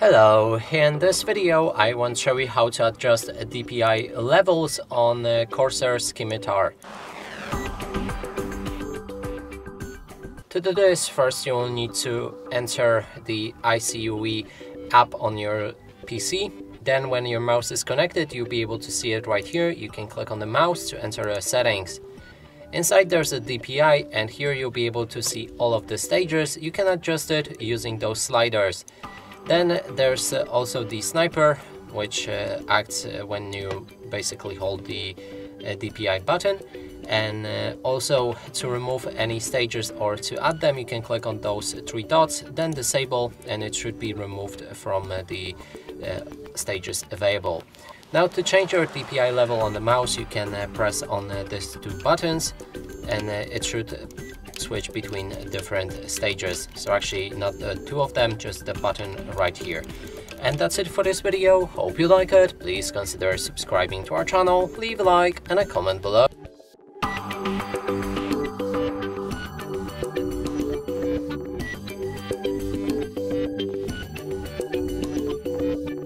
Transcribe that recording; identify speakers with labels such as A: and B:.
A: Hello, in this video I want to show you how to adjust DPI levels on uh, Corsair Scimitar. To do this, first you will need to enter the ICUE app on your PC. Then when your mouse is connected, you'll be able to see it right here. You can click on the mouse to enter the settings. Inside there's a DPI and here you'll be able to see all of the stages. You can adjust it using those sliders. Then there's uh, also the sniper, which uh, acts uh, when you basically hold the DPI button. And also to remove any stages or to add them, you can click on those three dots, then disable, and it should be removed from the stages available. Now to change your DPI level on the mouse, you can uh, press on uh, these two buttons and uh, it should switch between different stages. So actually not the two of them, just the button right here. And that's it for this video. Hope you like it. Please consider subscribing to our channel, leave a like and a comment below.